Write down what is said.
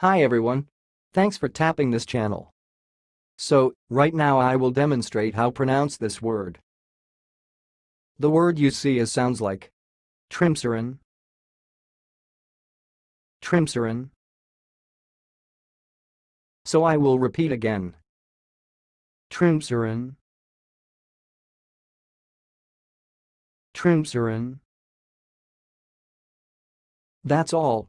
Hi everyone. Thanks for tapping this channel. So, right now I will demonstrate how pronounce this word. The word you see is sounds like Trimsaran, Trimsaran. So I will repeat again. Trimsaran, Trimsaran. That's all,